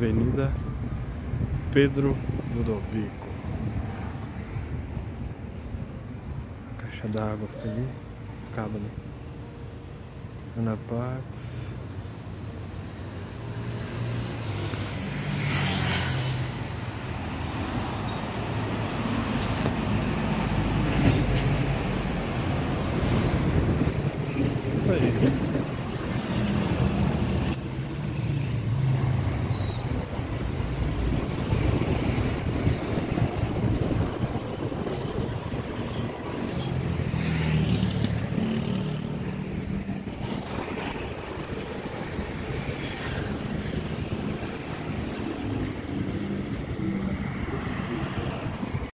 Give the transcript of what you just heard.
Avenida Pedro Ludovico. A caixa d'água fica ali. Ficava ali. Ana Pax. Isso aí.